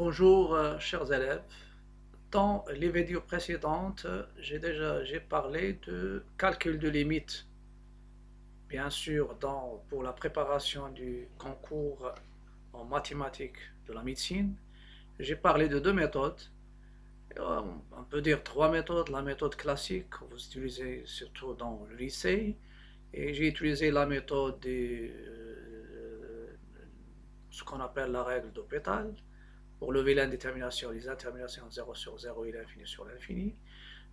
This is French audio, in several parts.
Bonjour euh, chers élèves, dans les vidéos précédentes, j'ai déjà parlé de calcul de limites. Bien sûr, pour la préparation du concours en mathématiques de la médecine, j'ai parlé de deux méthodes. Euh, on peut dire trois méthodes. La méthode classique que vous utilisez surtout dans le lycée, et j'ai utilisé la méthode de euh, ce qu'on appelle la règle d'hôpital pour lever l'indétermination des interminations 0 sur 0 et l'infini sur l'infini.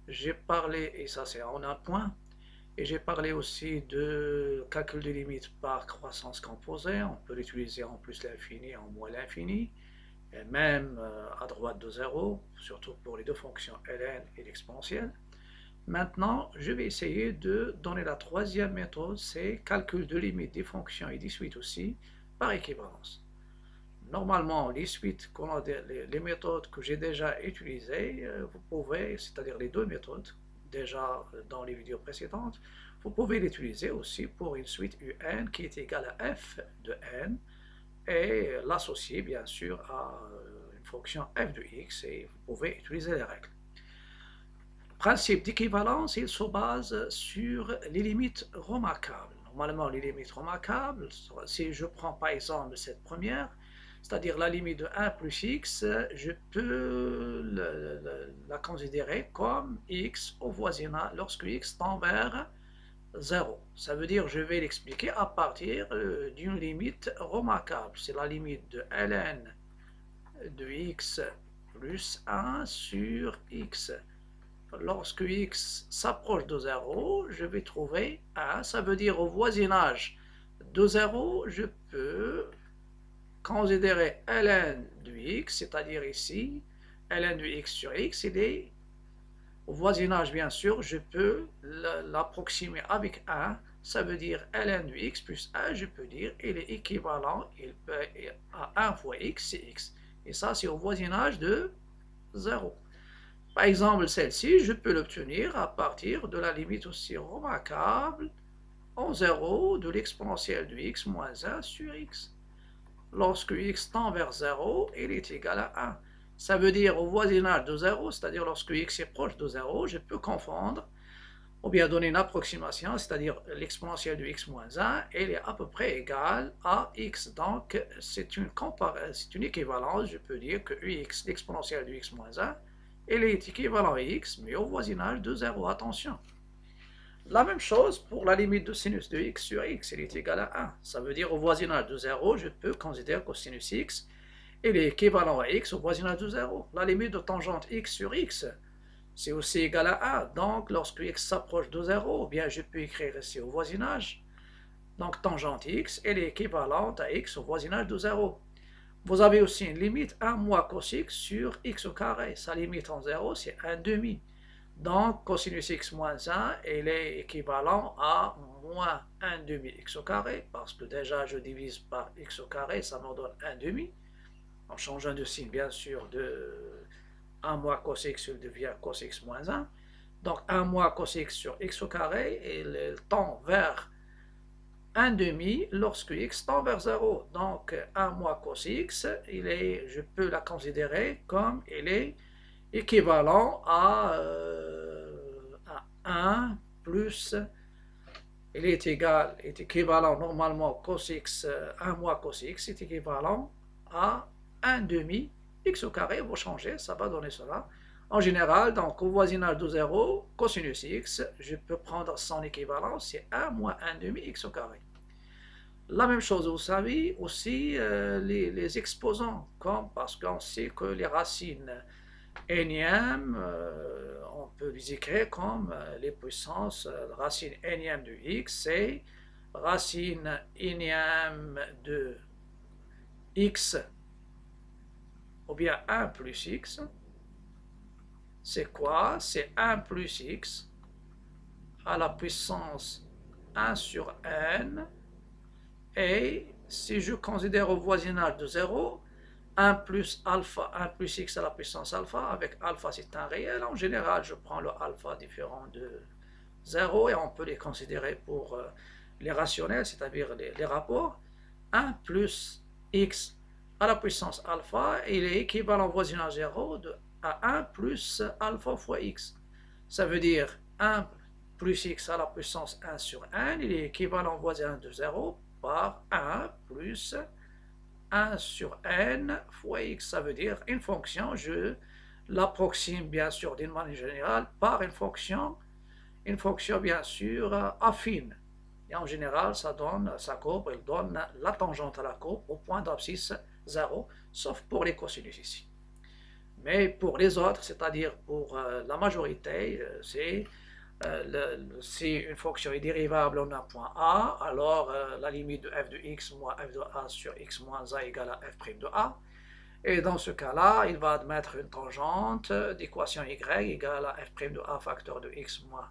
J'ai parlé, et ça c'est en un point, et j'ai parlé aussi de calcul de limites par croissance composée. On peut l'utiliser en plus l'infini, en moins l'infini, et même euh, à droite de 0, surtout pour les deux fonctions ln et l'exponentielle. Maintenant, je vais essayer de donner la troisième méthode, c'est calcul de limite des fonctions et des suites aussi, par équivalence. Normalement, les suites, les, méthodes que j'ai déjà utilisées, euh, vous pouvez, c'est-à-dire les deux méthodes, déjà dans les vidéos précédentes, vous pouvez l'utiliser aussi pour une suite UN qui est égale à f de n et l'associer bien sûr à une fonction f de x et vous pouvez utiliser les règles principe d'équivalence, il se base sur les limites remarquables. Normalement, les limites remarquables, si je prends par exemple cette première, c'est-à-dire la limite de 1 plus x, je peux la considérer comme x au voisinage lorsque x tend vers 0. Ça veut dire je vais l'expliquer à partir euh, d'une limite remarquable. C'est la limite de ln de x plus 1 sur x lorsque x s'approche de 0, je vais trouver 1. Ça veut dire au voisinage de 0, je peux considérer ln de x, c'est-à-dire ici, ln de x sur x, il est au voisinage, bien sûr, je peux l'approximer avec 1. Ça veut dire ln de x plus 1, je peux dire, il est équivalent à 1 fois x, c'est x. Et ça, c'est au voisinage de 0. Par exemple, celle-ci, je peux l'obtenir à partir de la limite aussi remarquable en 0 de l'exponentielle de x moins 1 sur x. Lorsque x tend vers 0, il est égal à 1. Ça veut dire au voisinage de 0, c'est-à-dire lorsque x est proche de 0, je peux confondre ou bien donner une approximation, c'est-à-dire l'exponentielle de x moins 1, elle est à peu près égale à x. Donc, c'est une, une équivalence, je peux dire que ux, l'exponentielle de x moins 1, elle est équivalent à x, mais au voisinage de 0. Attention. La même chose pour la limite de sinus de x sur x, elle est égale à 1. Ça veut dire au voisinage de 0, je peux considérer que sinus x, est équivalent à x au voisinage de 0. La limite de tangente x sur x, c'est aussi égal à 1. Donc, lorsque x s'approche de 0, bien je peux écrire ici au voisinage. Donc, tangente x, elle est équivalente à x au voisinage de 0. Vous avez aussi une limite 1 moins cos x sur x au carré. Sa limite en 0, c'est 1 demi. Donc, cosinus x moins 1, il est équivalent à moins 1 demi x au carré, parce que déjà, je divise par x au carré, ça me donne 1 demi. En changeant de signe, bien sûr, de 1 moins cos x devient cos x moins 1. Donc, 1 moins cos x sur x au carré, il tend vers 1 demi lorsque x tend vers 0. Donc 1 moins cos x, il est, je peux la considérer comme il est équivalent à, euh, à 1 plus, il est égal, est équivalent normalement cos x, 1 moins cos x est équivalent à 1 demi x au carré, vous changez, ça va donner cela. En général, donc au voisinage de 0, cosinus x, je peux prendre son équivalent, c'est 1 moins 1 demi x au carré. La même chose, vous savez, aussi euh, les, exposants, comme parce qu'on sait que les racines énièmes, euh, on peut les écrire comme euh, les puissances, racine énième de x, c'est racine énième de x, ou bien 1 plus x, c'est quoi? C'est 1 plus x à la puissance 1 sur n, et si je considère au voisinage de 0, 1 plus alpha, 1 plus x à la puissance alpha, avec alpha c'est un réel, en général je prends le alpha différent de 0 et on peut les considérer pour euh, les rationnels, c'est-à-dire les, rapports. 1 plus x à la puissance alpha, il est équivalent voisinage 0 de, à 1 plus alpha fois x. Ça veut dire 1 plus x à la puissance 1 sur n, il est équivalent voisinage de 0 par 1 plus 1 sur n fois x. Ça veut dire une fonction, je l'approxime bien sûr d'une manière générale par une fonction, une fonction bien sûr affine. Et en général, ça donne, sa courbe, elle donne la tangente à la courbe au point d'abscisse 0, sauf pour les cosinus ici. Mais pour les autres, c'est-à-dire pour euh, la majorité, euh, c'est euh, si une fonction est dérivable en un point A, alors la limite de f de x moins f de a sur x moins a égale à f' de a. Et dans ce cas-là, il va admettre une tangente d'équation y égale à f' de a facteur de x moins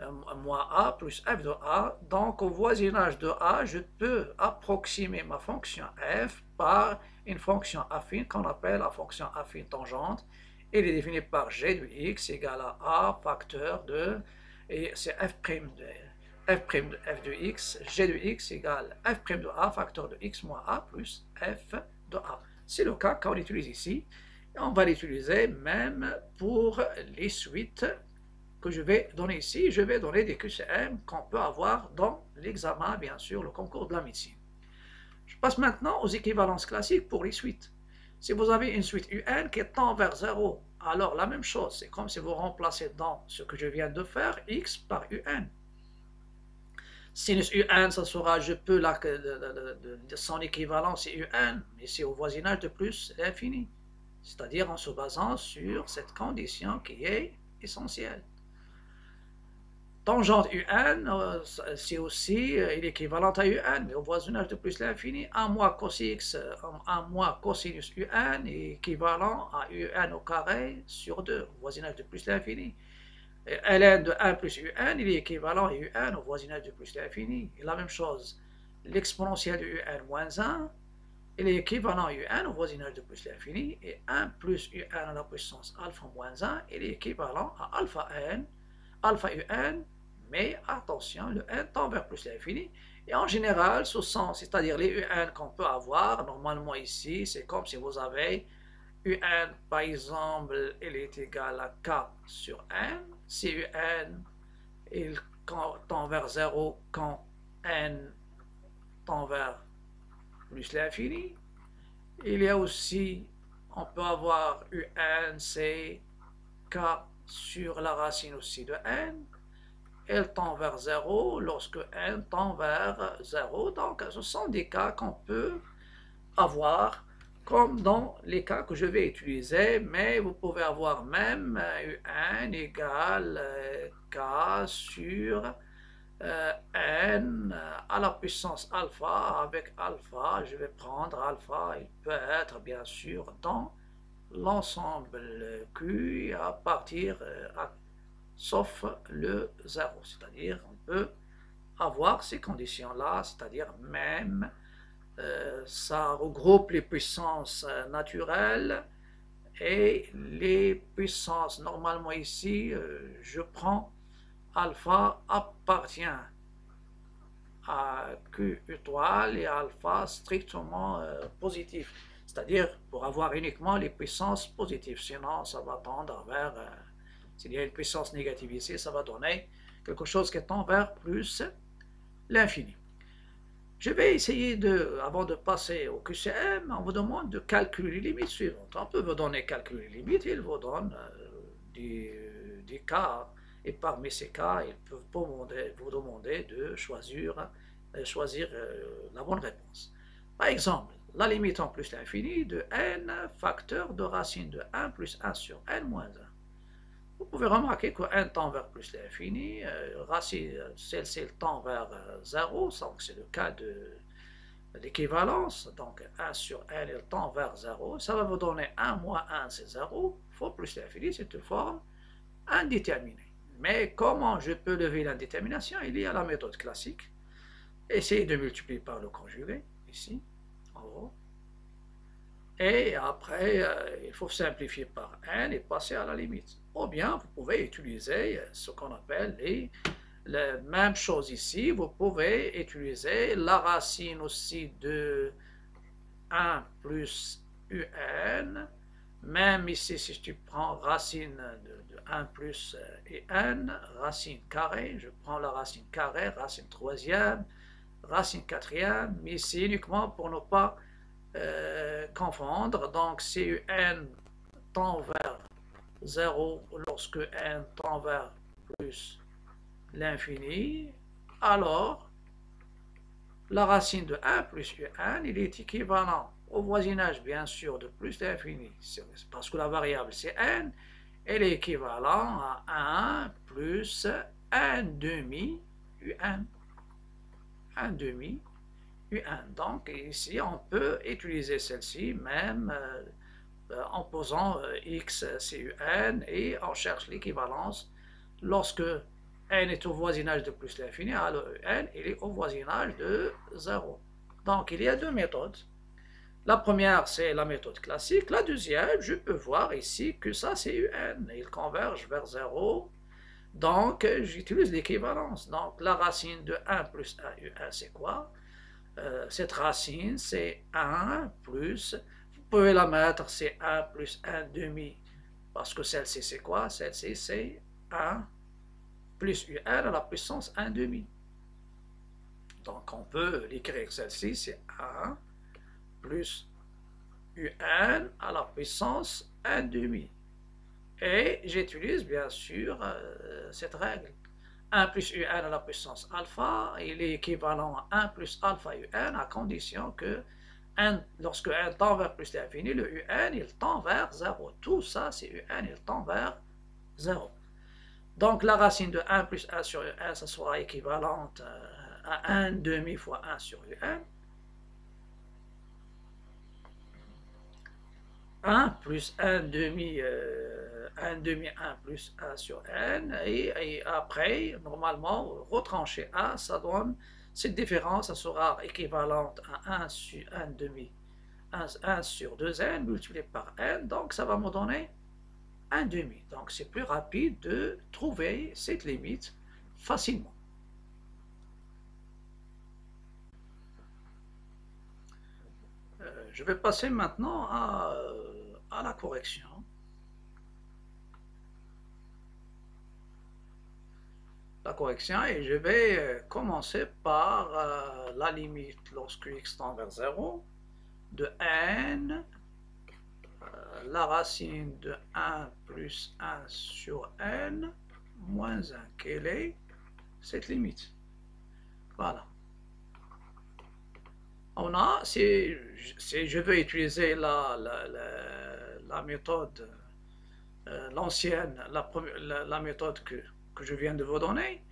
euh, moins a plus f de a. Donc au voisinage de a, je peux approximer ma fonction f par une fonction affine qu'on appelle la fonction affine tangente. Elle est définie par g de x égale à a facteur de, et c'est f' de f' de f x, g de x égale f' de a facteur de x moins a plus f de a. C'est le cas qu'on utilise ici. on va l'utiliser même pour les suites que je vais donner ici, je vais donner des QCM qu'on peut avoir dans l'examen, bien sûr, le concours de la médecine. Je passe maintenant aux équivalences classiques pour les suites. Si vous avez une suite UN qui tend vers 0, alors la même chose, c'est comme si vous remplacez dans ce que je viens de faire, x par UN. Sinus UN, ça sera, je peux, la, son équivalent c'est UN, mais c'est au voisinage de plus l'infini. C'est-à-dire en se basant sur cette condition qui est essentielle. Tangente UN, euh, c'est aussi euh, équivalent à UN, mais au voisinage de plus l'infini. 1 moins cos x, 1 moins cosinus UN est équivalent à UN au carré sur 2, au voisinage de plus l'infini. ln de 1 plus UN, il est équivalent à UN au voisinage de plus l'infini. Et la même chose, l'exponentielle de UN moins 1, il est équivalent à UN au voisinage de plus l'infini. Et 1 plus UN à la puissance alpha moins 1, il est équivalent à alpha n, alpha UN, mais attention, le n tend vers plus l'infini. Et en général, ce sens, c'est-à-dire les un qu'on peut avoir, normalement ici, c'est comme si vous avez un, par exemple, il est égal à k sur n. Si un, il tend vers 0 quand n tend vers plus l'infini. Il y a aussi, on peut avoir un, c'est k sur la racine aussi de n elle tend vers 0 lorsque n tend vers 0. Donc, ce sont des cas qu'on peut avoir comme dans les cas que je vais utiliser, mais vous pouvez avoir même n égale k sur euh, n à la puissance alpha. Avec alpha, je vais prendre alpha, il peut être bien sûr dans l'ensemble Q à partir euh, à sauf le 0. C'est-à-dire, on peut avoir ces conditions-là, c'est-à-dire même euh, ça regroupe les puissances euh, naturelles et les puissances. Normalement ici, euh, je prends alpha appartient à Q étoile et alpha strictement positif. C'est-à-dire pour avoir uniquement les puissances positives, sinon ça va tendre vers s'il y a une puissance négative ici, ça va donner quelque chose qui tend vers plus l'infini. Je vais essayer de, avant de passer au QCM, on vous demande de calculer les limites suivantes. On peut vous donner calculer les limites, il vous donne euh, des, cas, et parmi ces cas, ils peuvent vous demander, de choisir, euh, choisir euh, la bonne réponse. Par exemple, la limite en plus l'infini de n facteur de racine de 1 plus 1 sur n moins 1. Vous pouvez remarquer que n tend vers plus l'infini, euh, racine, celle-ci tend vers 0, euh, donc c'est le cas de l'équivalence, donc 1 sur n, il tend vers 0, ça va vous donner 1 moins 1, c'est 0, fois plus l'infini, c'est une forme indéterminée. Mais comment je peux lever l'indétermination? Il y a la méthode classique. Essayez de multiplier par le conjugué, ici, en haut. Et après, euh, il faut simplifier par n et passer à la limite. Ou bien, vous pouvez utiliser ce qu'on appelle les, la même chose ici. Vous pouvez utiliser la racine aussi de 1 plus un, même ici si tu prends racine de, 1 plus un, racine carrée, je prends la racine carrée, racine troisième, racine quatrième, mais ici uniquement pour ne pas euh, confondre, donc si un tend vers 0 lorsque n tend vers plus l'infini, alors la racine de 1 plus un, il est équivalent au voisinage, bien sûr, de plus l'infini, parce que la variable c'est n, elle est équivalent à 1 plus 1 demi un. 1 demi un. Donc ici, on peut utiliser celle-ci même euh, euh, en posant euh, x c'est un et on cherche l'équivalence lorsque n est au voisinage de plus l'infini, alors n il est au voisinage de 0. Donc il y a deux méthodes. La première, c'est la méthode classique. La deuxième, je peux voir ici que ça, c'est un. Il converge vers 0. Donc, j'utilise l'équivalence. Donc, la racine de 1 plus 1 un, c'est quoi? Euh, Cette racine, c'est 1 plus... Vous pouvez la mettre, c'est 1 plus 1 demi. Parce que celle-ci, c'est quoi? Celle-ci, c'est 1 plus un à la puissance 1 demi. Donc, on peut l'écrire. Celle-ci, c'est 1 plus un à la puissance 1 demi. Et j'utilise bien sûr euh, cette règle. 1 plus un à la puissance alpha, il est équivalent à 1 plus alpha un à condition que lorsque n tend vers plus l'infini, le un il tend vers 0. Tout ça, c'est un il tend vers 0. Donc la racine de 1 plus 1 sur un, ça sera équivalente euh, à 1 demi fois 1 sur un. 1 plus 1 demi, 1 euh, demi 1 plus 1 sur n, et, après, normalement, retrancher 1, ça donne, cette différence, ça sera équivalente à 1 sur 1 demi, 1, sur 2n multiplié par n, donc ça va me donner 1 demi. Donc c'est plus rapide de trouver cette limite facilement. Euh, je vais passer maintenant à à la correction. La correction et je vais euh, commencer par euh, la limite lorsque x tend vers 0 de n euh, la racine de 1 plus 1 sur n moins 1. Quelle est cette limite? Voilà. On a, si, je veux utiliser la, méthode, euh, l'ancienne, la, méthode que, que je viens de vous donner,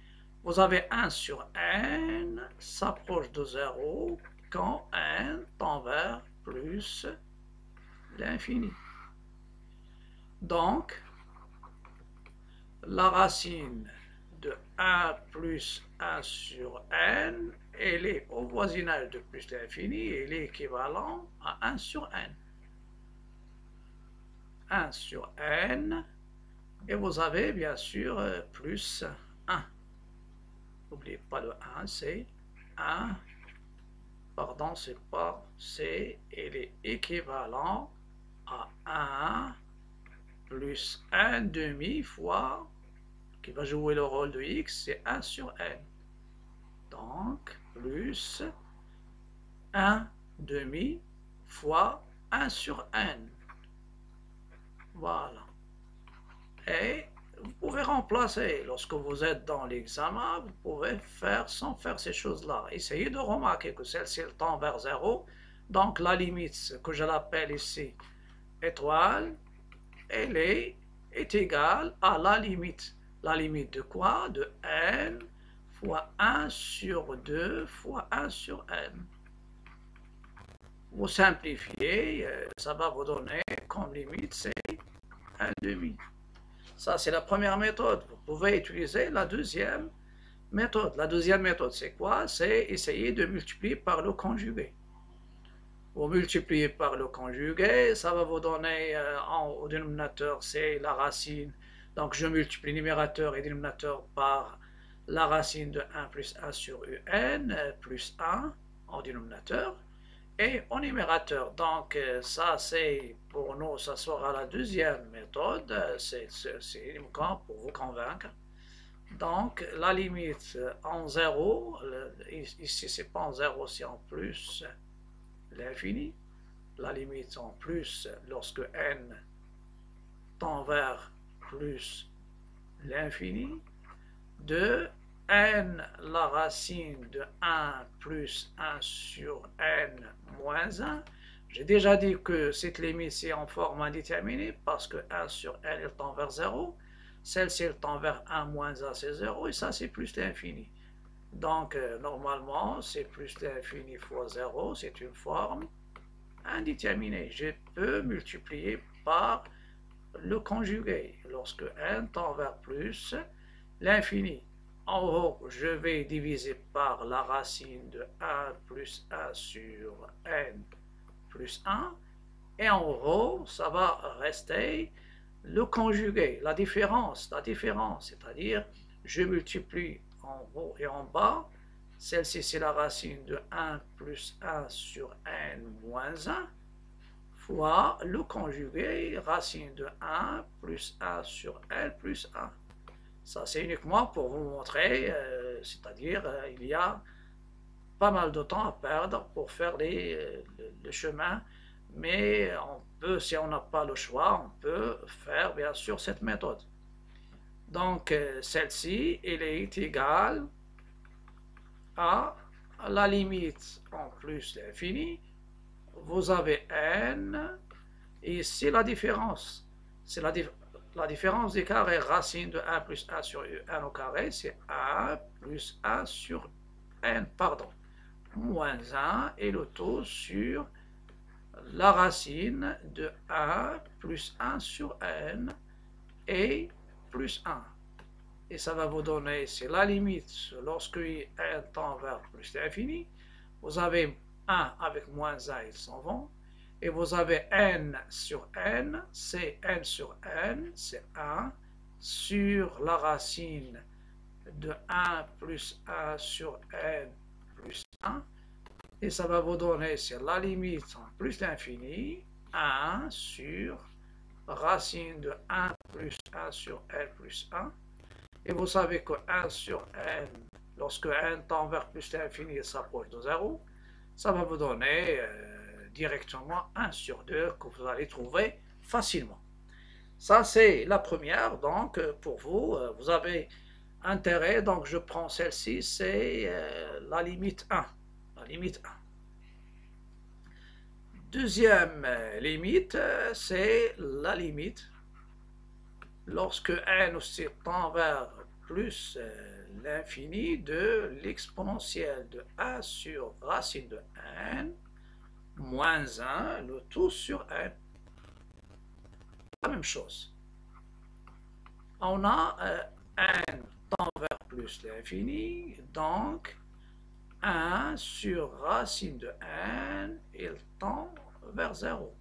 vous avez 1 sur n s'approche de 0 quand n tend vers plus l'infini. Donc, la racine de 1 plus 1 sur n, elle est au voisinage de plus l'infini, elle est équivalent à 1 sur n. 1 sur n, et vous avez bien sûr euh, plus 1. N'oubliez pas le 1, c'est 1. Pardon, c'est pas C, il est équivalent à 1 plus 1 demi fois, qui va jouer le rôle de x, c'est 1 sur n. Donc, plus 1 demi fois 1 sur n. Voilà. Et vous pouvez remplacer, lorsque vous êtes dans l'examen, vous pouvez faire sans faire ces choses-là. Essayez de remarquer que celle-ci tend vers 0. Donc la limite, que je l'appelle ici étoile, elle est, est égale à la limite. La limite de quoi? De n fois 1 sur 2 fois 1 sur n. Vous simplifiez, euh, ça va vous donner comme limite, c'est un demi. Ça, c'est la première méthode. Vous pouvez utiliser la deuxième méthode. La deuxième méthode, c'est quoi? C'est essayer de multiplier par le conjugué. Vous multipliez par le conjugué, ça va vous donner euh, au dénominateur, c'est la racine. Donc, je multiplie numérateur et dénominateur par la racine de 1 plus 1 sur un euh, plus 1 en dénominateur. et au numérateur. Donc euh, ça c'est pour nous, ça sera la deuxième méthode, c'est uniquement pour vous convaincre. Donc la limite en 0, ici c'est pas en 0, c'est en plus l'infini. La limite en plus lorsque n tend vers plus l'infini de n la racine de 1 plus 1 sur n moins 1. J'ai déjà dit que cette limite c'est en forme indéterminée parce que 1 sur n elle tend vers 0. Celle-ci elle tend vers 1 moins 1 c'est 0 et ça c'est plus l'infini. Donc euh, normalement c'est plus l'infini fois 0, c'est une forme indéterminée. Je peux multiplier par le conjugué lorsque n tend vers plus l'infini. En haut, je vais diviser par la racine de 1 plus 1 sur n plus 1. Et en haut, ça va rester le conjugué, la différence, la différence, c'est-à-dire je multiplie en haut et en bas. Celle-ci, c'est la racine de 1 plus 1 sur n moins 1 fois le conjugué racine de 1 plus 1 sur n plus 1. Ça, c'est uniquement pour vous montrer, euh, c'est-à-dire, euh, il y a pas mal de temps à perdre pour faire euh, le, chemin, mais on peut, si on n'a pas le choix, on peut faire bien sûr cette méthode. Donc, celle-ci, elle est égale à la limite en plus l'infini. Vous avez n, et c'est la différence. C'est la différence la différence des carrés racine de 1 plus 1 sur 1 au carré, c'est 1 plus 1 sur n, pardon, moins 1 et le taux sur la racine de 1 plus 1 sur n et plus 1. Et ça va vous donner, c'est la limite lorsque n tend vers plus l'infini. Vous avez 1 avec moins 1, ils s'en vont et vous avez n sur n, c'est n sur n, c'est 1, sur la racine de 1 plus 1 sur n plus 1, et ça va vous donner, c'est la limite en plus l'infini, 1 sur racine de 1 plus 1 sur n plus 1, et vous savez que 1 sur n, lorsque n tend vers plus l'infini, s'approche de 0, ça va vous donner... Euh, directement 1 sur 2 que vous allez trouver facilement. Ça, c'est la première. Donc, euh, pour vous, euh, vous avez intérêt. Donc, je prends celle-ci, c'est euh, la limite 1. La limite 1. Deuxième limite, c'est la limite lorsque n aussi vers plus l'infini de l'exponentielle de 1 sur racine de n moins 1, le tout sur n. La même chose. On a euh, n tend vers plus l'infini, donc 1 sur racine de n, il tend vers 0.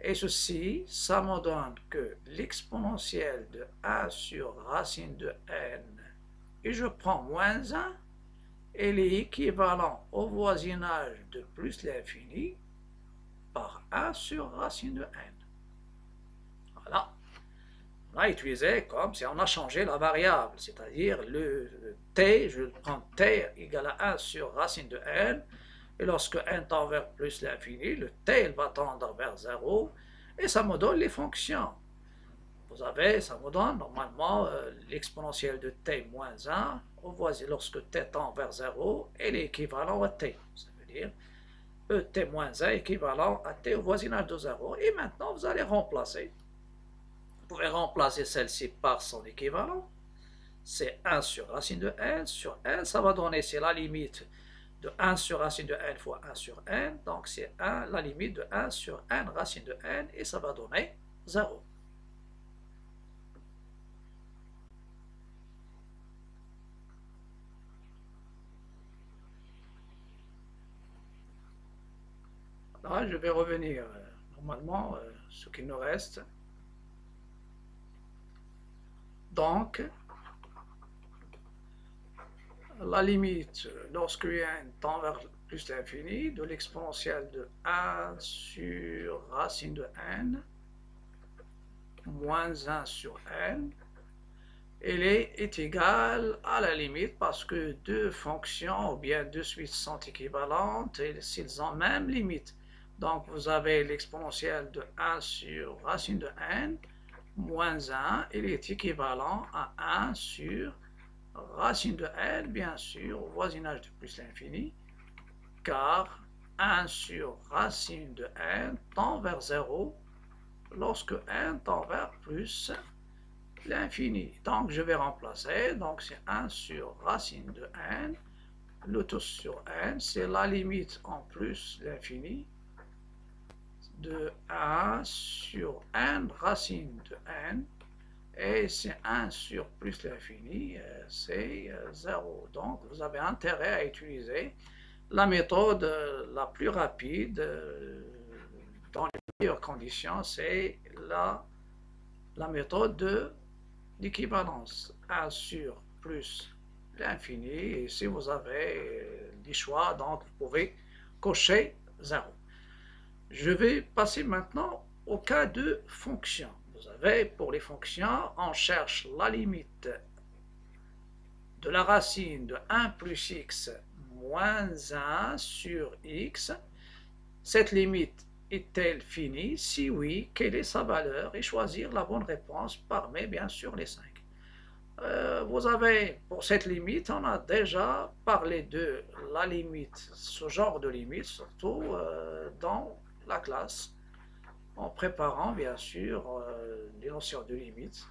Et ceci, ça me donne que l'exponentielle de 1 sur racine de n, et je prends moins 1, elle est équivalent au voisinage de plus l'infini par 1 sur racine de n. Voilà. On a utilisé comme si on a changé la variable, c'est-à-dire le t, je prends t égale à 1 sur racine de n, et lorsque n tend vers plus l'infini, le t va tendre vers 0, et ça me donne les fonctions. Vous avez, ça me donne normalement euh, l'exponentielle de t moins 1 voisin lorsque t tend vers 0 est équivalent à t. Ça veut dire et moins 1 équivalent à t au voisinage de 0. Et maintenant, vous allez remplacer. Vous pouvez remplacer celle-ci par son équivalent. C'est 1 sur racine de n sur n. Ça va donner, c'est la limite de 1 sur racine de n fois 1 sur n. Donc, c'est la limite de 1 sur n racine de n. Et ça va donner 0. Là, je vais revenir euh, normalement euh, ce qu'il nous reste. Donc, la limite lorsque n tend vers plus l'infini de l'exponentielle de 1 sur racine de n moins 1 sur n elle est égale à la limite parce que deux fonctions ou bien deux suites sont équivalentes et s'ils ont même limite. Donc vous avez l'exponentielle de 1 sur racine de n moins 1, il est équivalent à 1 sur racine de n, bien sûr, au voisinage de plus l'infini, car 1 sur racine de n tend vers 0 lorsque n tend vers plus l'infini. Donc je vais remplacer, donc c'est 1 sur racine de n, le tout sur n, c'est la limite en plus l'infini, de 1 sur n racine de n, et c'est 1 sur plus l'infini, euh, c'est 0. Euh, Donc vous avez intérêt à utiliser la méthode la plus rapide euh, dans les meilleures conditions, c'est la, la méthode de l'équivalence 1 sur plus l'infini, et si vous avez des choix, donc vous pouvez cocher 0. Je vais passer maintenant au cas de fonction. Vous avez, pour les fonctions, on cherche la limite de la racine de 1 plus x moins 1 sur x. Cette limite est-elle finie? Si oui, quelle est sa valeur? Et choisir la bonne réponse parmi, bien sûr, les 5. Euh, vous avez, pour cette limite, on a déjà parlé de la limite, ce genre de limite, surtout euh, dans la classe en préparant bien sûr euh, de limite.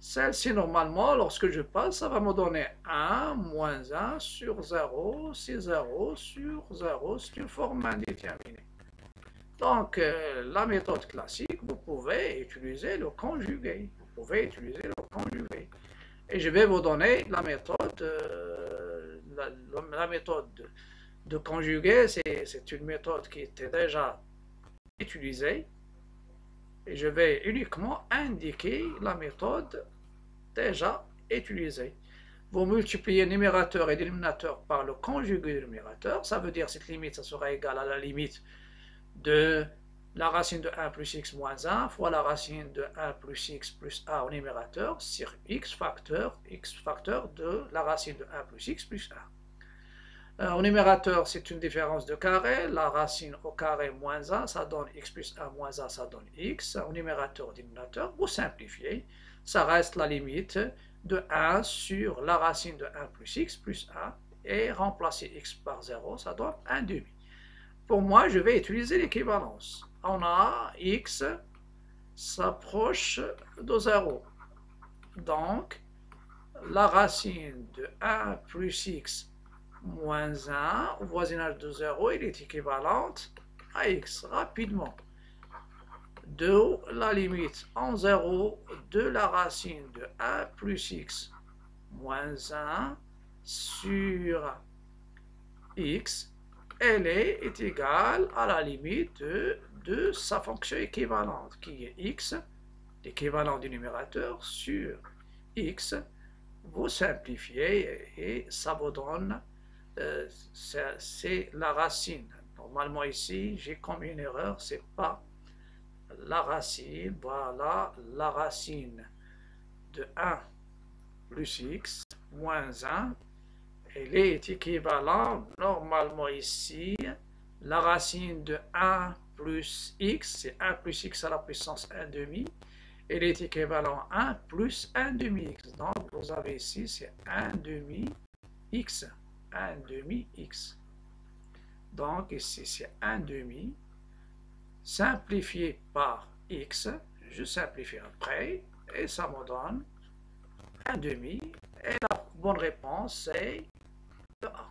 Celle-ci, normalement, lorsque je passe, ça va me donner 1 moins 1 sur 0, c'est 0 sur 0, c'est une forme indéterminée. Donc, euh, la méthode classique, vous pouvez utiliser le conjugué. Vous pouvez utiliser le conjugué. Et je vais vous donner la méthode, euh, la, méthode de conjuguer, c'est une méthode qui était déjà utilisée. Et je vais uniquement indiquer la méthode déjà utilisée. Vous multipliez numérateur et dénominateur par le conjugué du numérateur. Ça veut dire que cette limite, ça sera égale à la limite de la racine de 1 plus x moins 1 fois la racine de 1 plus x plus a au numérateur sur x facteur, x facteur de la racine de 1 plus x plus 1. Euh, en numérateur, c'est une différence de carré. La racine au carré moins 1, ça donne x plus 1 moins a, ça donne x. Au numérateur, au dénominateur, vous simplifiez. Ça reste la limite de 1 sur la racine de 1 plus x plus 1. Et remplacer x par 0, ça donne 1 demi. Pour moi, je vais utiliser l'équivalence. On a x s'approche de 0. Donc, la racine de 1 plus x moins 1 au voisinage de 0, il est équivalente à x rapidement. De la limite en 0 de la racine de 1 plus x moins 1 sur x, elle est, égale à la limite de, de sa fonction équivalente, qui est x, l'équivalent du numérateur, sur x. Vous simplifiez et ça vous donne euh, c'est la racine. Normalement ici, j'ai commis une erreur, c'est pas la racine, voilà la racine de 1 plus x moins 1, elle est équivalente normalement ici, la racine de 1 plus x, c'est 1 plus x à la puissance 1 demi, elle est équivalent à 1 plus 1 demi x. Donc vous avez ici, c'est 1 demi x. 1 demi x. Donc ici c'est 1 demi simplifié par x. Je simplifie après et ça me donne 1 demi. Et la bonne réponse c'est A.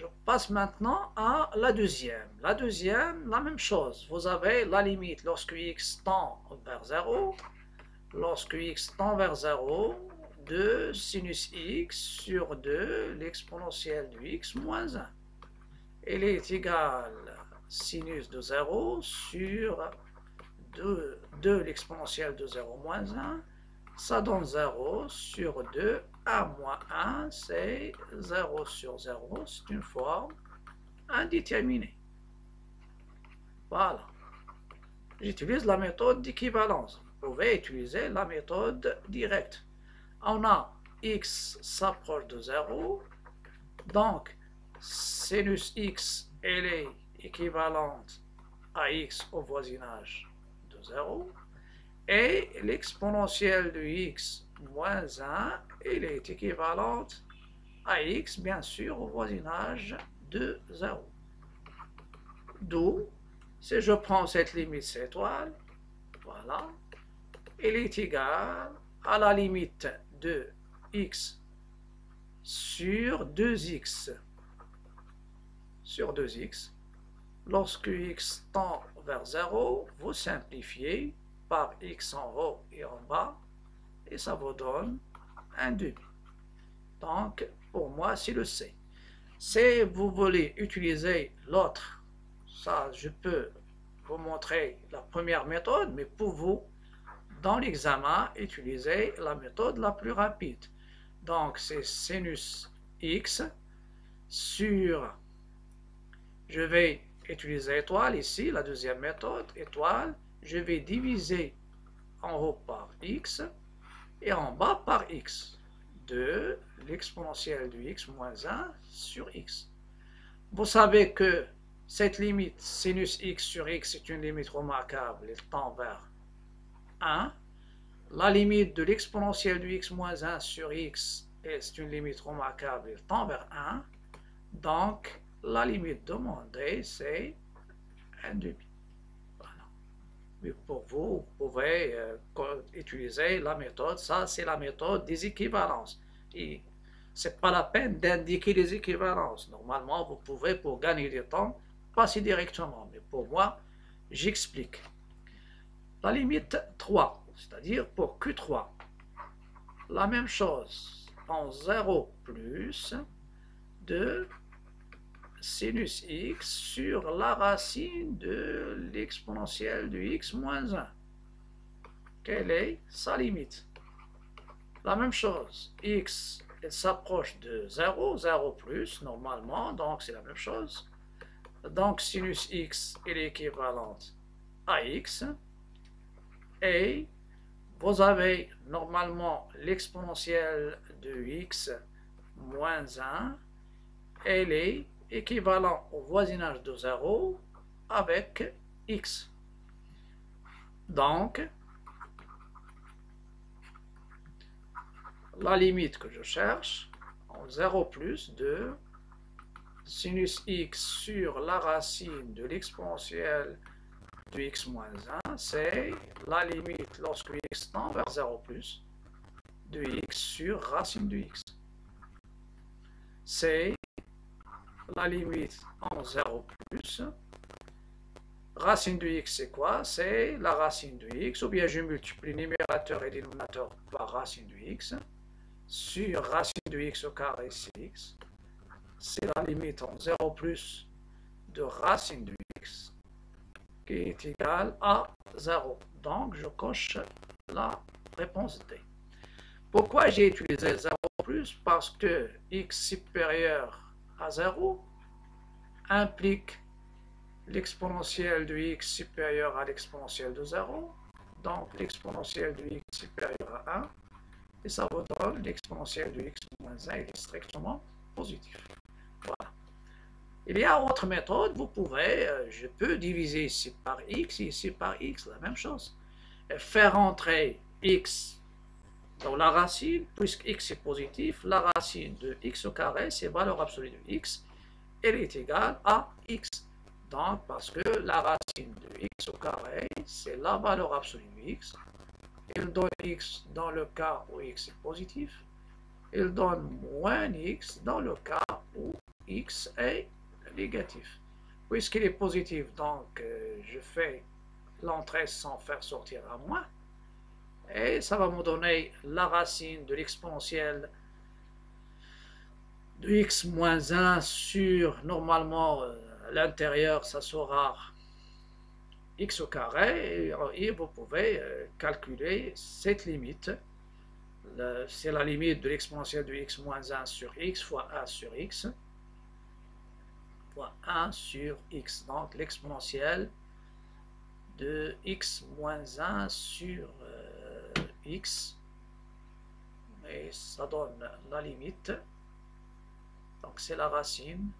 Je passe maintenant à la deuxième. La deuxième, la même chose. Vous avez la limite lorsque x tend vers 0. Lorsque x tend vers 0, de sinus x sur 2 l'exponentielle du x moins 1. Elle est égale sinus de 0 sur 2, l'exponentielle de 0 moins 1. ça donne 0 sur 2. 1 moins 1, c'est 0 sur 0. C'est une forme indéterminée. Voilà. J'utilise la méthode d'équivalence. Vous pouvez utiliser la méthode directe. On a x s'approche de 0. Donc, sinus x, elle est équivalente à x au voisinage de 0. Et l'exponentielle de x moins 1, elle est équivalente à x, bien sûr, au voisinage de 0. D'où, si je prends cette limite c étoile, voilà, elle est égale à la limite de x sur 2x sur 2x. Lorsque x tend vers 0, vous simplifiez par x en haut et en bas, et ça vous donne un demi. Donc, pour moi, c'est le C. Si vous voulez utiliser l'autre, ça, je peux vous montrer la première méthode, mais pour vous, dans l'examen, utilisez la méthode la plus rapide. Donc, c'est sinus x sur, je vais utiliser étoile ici, la deuxième méthode, étoile, je vais diviser en haut par x et en bas par x de l'exponentielle du x moins 1 sur x. Vous savez que cette limite sinus x sur x est une limite remarquable, elle tend vers 1. La limite de l'exponentielle du x moins 1 sur x est une limite remarquable, elle tend vers 1. Donc, la limite demandée, c'est 1 demi. Mais pour vous, vous pouvez euh, utiliser la méthode, ça c'est la méthode des équivalences. Et c'est pas la peine d'indiquer les équivalences. Normalement, vous pouvez, pour gagner du temps, passer directement. Mais pour moi, j'explique. La limite 3, c'est-à-dire pour Q3, la même chose, en 0 plus de sinus x sur la racine de l'exponentielle de x moins 1. Quelle est sa limite? La même chose, x s'approche de 0, 0 plus normalement, donc c'est la même chose. Donc sinus x est équivalente à x. Et vous avez normalement l'exponentielle de x moins 1, elle est équivalent au voisinage de 0 avec x. Donc, la limite que je cherche, en 0 plus de sinus x sur la racine de l'exponentielle de x moins 1, c'est la limite lorsque x tend vers 0 plus de x sur racine de x. C'est la limite en 0 plus. Racine de x, c'est quoi? C'est la racine de x, ou bien je multiplie numérateur et dénominateur par racine de x, sur racine de x au carré, c'est x. C'est la limite en 0 plus de racine de x, est égale à 0. Donc, je coche la réponse D. Pourquoi j'ai utilisé 0 plus? Parce que x supérieur à 0 implique l'exponentielle de x supérieur à l'exponentielle de 0, donc l'exponentielle de x supérieur à 1, et ça vous donne l'exponentielle de x moins 1 est strictement positif. Il y a autre méthode, vous pouvez, euh, je peux diviser ici par x ici par x, la même chose. Et faire entrer x dans la racine, puisque x est positif, la racine de x au carré, c'est valeur absolue de x, elle est égale à x. Donc, parce que la racine de x au carré, c'est la valeur absolue de x. Il donne x dans le cas où x est positif. Il donne moins x dans le cas où x est négatif. Puisqu'il est positif, donc euh, je fais l'entrée sans faire sortir à moins. Et ça va me donner la racine de l'exponentielle de x moins 1 sur, normalement, euh, l'intérieur, ça sera x au carré, et, vous pouvez euh, calculer cette limite c'est la limite de l'exponentielle de x moins 1 sur x fois 1 sur x 1 sur x. Donc l'exponentielle de x moins 1 sur euh, x. Et ça donne la limite. Donc c'est la racine.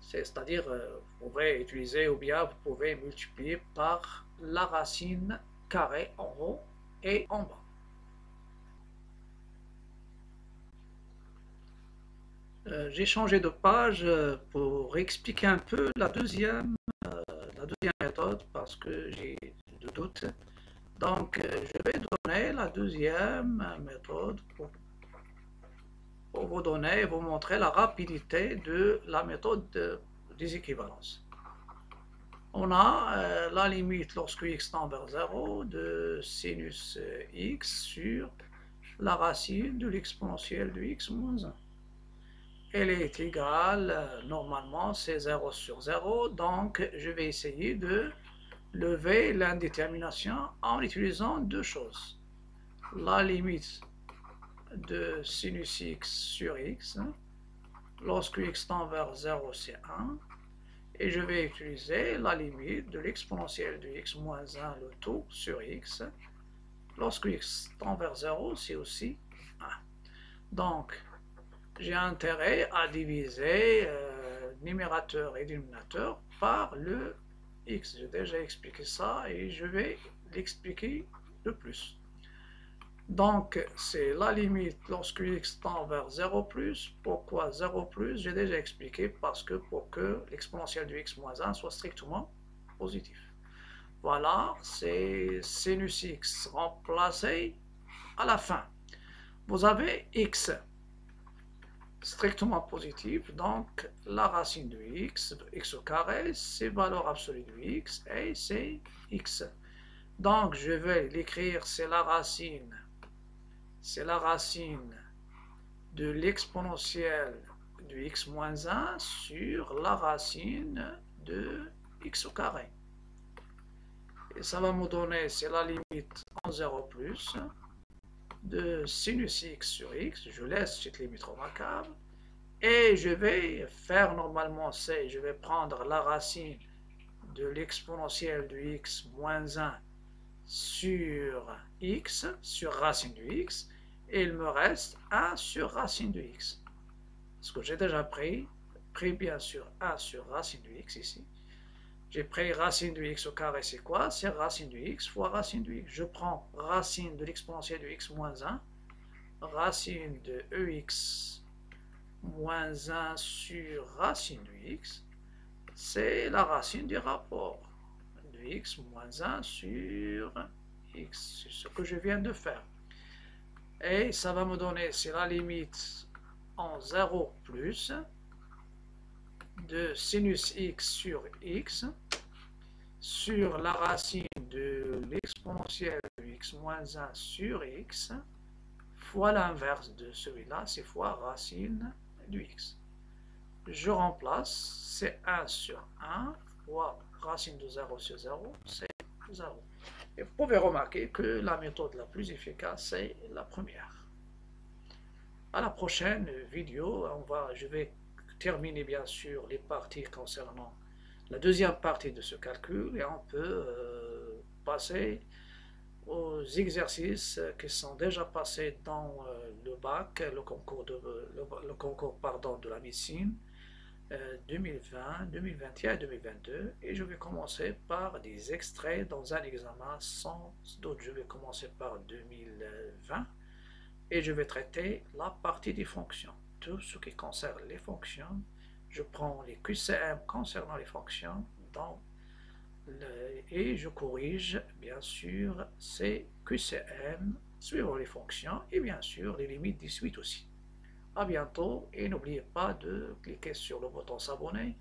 C'est-à-dire, euh, vous pouvez utiliser ou bien vous pouvez multiplier par la racine carrée en haut et en bas. Euh, j'ai changé de page pour expliquer un peu la deuxième deuxième méthode parce que j'ai de doutes. Donc, euh, je vais donner la deuxième méthode pour, vous donner vous montrer la rapidité de la méthode des équivalences. On a euh, la limite lorsque x tend vers 0 de sinus x sur la racine de l'exponentielle de x moins 1 elle est égale, euh, normalement c'est 0 sur 0, donc je vais essayer de lever l'indétermination en utilisant deux choses. La limite de sinus x sur x, lorsque x tend vers 0 c'est 1, et je vais utiliser la limite de l'exponentielle de x moins 1 le tout sur x, lorsque x tend vers 0 c'est aussi 1. Donc, j'ai intérêt à diviser euh, numérateur et dénominateur par le x. J'ai déjà expliqué ça et je vais l'expliquer de plus. Donc, c'est la limite lorsque x tend vers 0 plus. Pourquoi 0 plus? J'ai déjà expliqué parce que pour que l'exponentielle du x moins 1 soit strictement positif. Voilà, c'est sinus x remplacé à la fin. Vous avez x strictement positif, donc la racine de x, x au carré, c'est valeur absolue de x, et c'est x. Donc je vais l'écrire, c'est la racine, c'est la racine de l'exponentielle de x moins 1 sur la racine de x au carré. Et ça va me donner, c'est la limite en 0 plus, de sinus x sur x, je laisse cette limite remarquable, et je vais faire normalement, c'est, je vais prendre la racine de l'exponentielle de x moins 1 sur x, sur racine de x, et il me reste 1 sur racine de x. Ce que j'ai déjà pris, pris bien sûr 1 sur racine de x ici. J'ai pris racine de x au carré, c'est quoi? C'est racine de x fois racine de x. Je prends racine de l'exponentielle de x moins 1, racine de ex moins 1 sur racine de x, c'est la racine du rapport de x moins 1 sur x. C'est ce que je viens de faire. Et ça va me donner, c'est la limite en 0 plus de sinus x sur x sur la racine de l'exponentielle de x moins 1 sur x fois l'inverse de celui-là, c'est fois racine du x. Je remplace, c'est 1 sur 1 fois racine de 0 sur 0, c'est 0. Et vous pouvez remarquer que la méthode la plus efficace, c'est la première. À la prochaine vidéo, on va, je vais terminer bien sûr les parties concernant la deuxième partie de ce calcul et on peut euh, passer aux exercices qui sont déjà passés dans euh, le bac, le concours de, la médecine 2020, 2021 et 2022. Et je vais commencer par des extraits dans un examen sans doute. Je vais commencer par 2020 et je vais traiter la partie des fonctions. Tout ce qui concerne les fonctions, je prends les QCM concernant les fonctions et je corrige bien sûr ces QCM suivant les fonctions et bien sûr les limites des suites aussi. A bientôt et n'oubliez pas de cliquer sur le bouton s'abonner.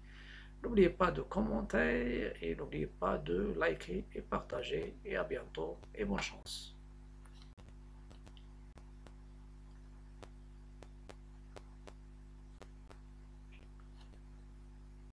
N'oubliez pas de commenter et n'oubliez pas de liker et partager et à bientôt et bonne chance.